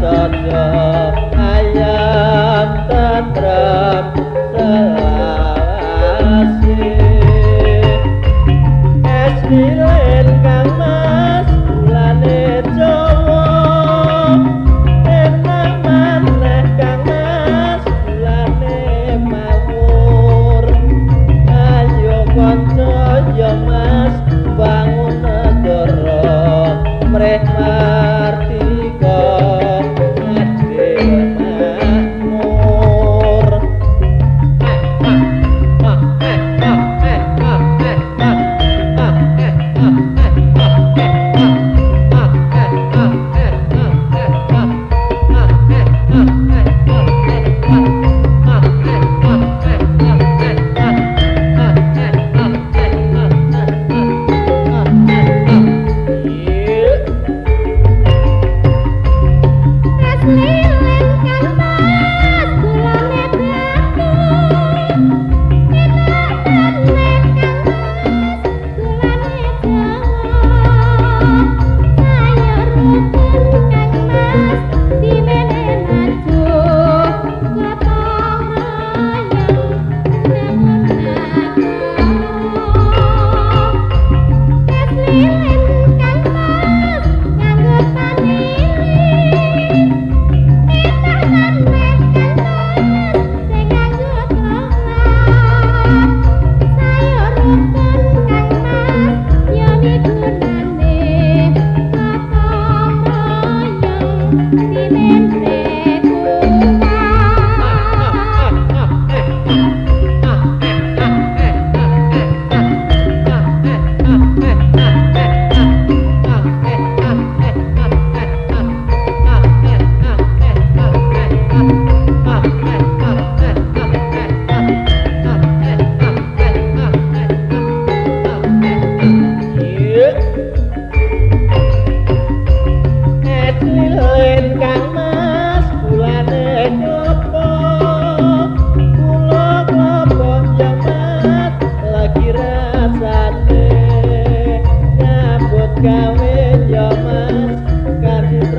sa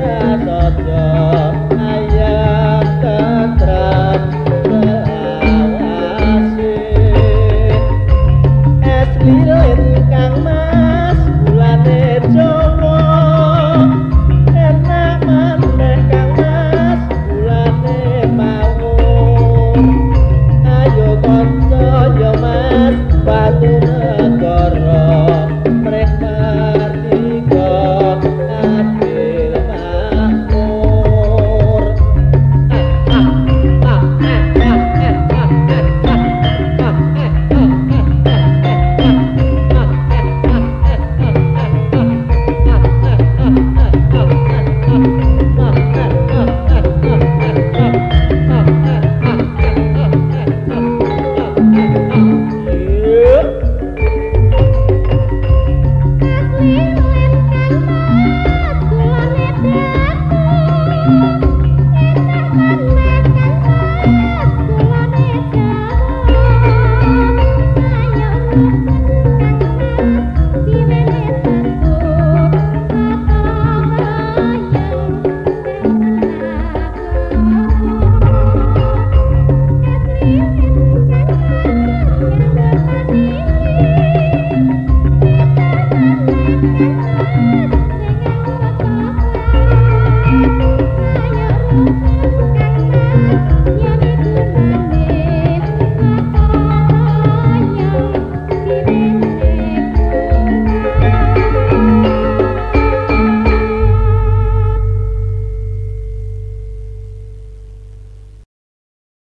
Thank you.